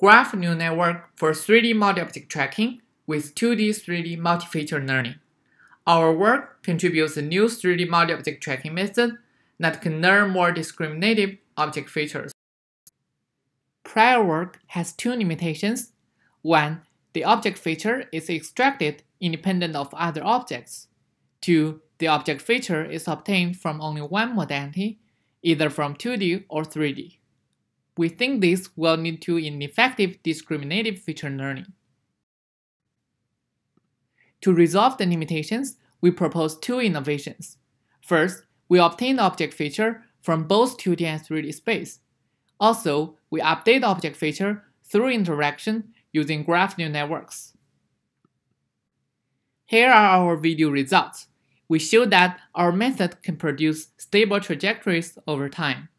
graph neural network for 3D multi-object tracking with 2D 3D multi-feature learning. Our work contributes a new 3D multi-object tracking method that can learn more discriminative object features. Prior work has two limitations. One, the object feature is extracted independent of other objects. Two, the object feature is obtained from only one modality, either from 2D or 3D. We think this will lead to ineffective discriminative feature learning. To resolve the limitations, we propose two innovations. First, we obtain object feature from both 2D and 3D space. Also, we update object feature through interaction using graph neural networks. Here are our video results. We show that our method can produce stable trajectories over time.